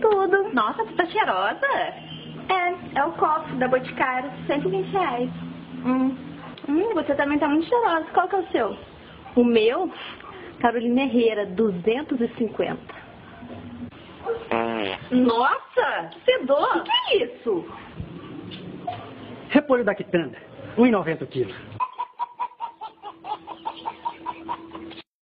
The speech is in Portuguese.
Tudo. Nossa, tu tá cheirosa. É, é o copo da Boticário, 120 reais. Hum. Hum, você também tá muito cheirosa. Qual que é o seu? O meu, Carolina Herrera, 250. Hum. Nossa, é que fedor. O que é isso? Repolho da quitanda, 1,90 quilos.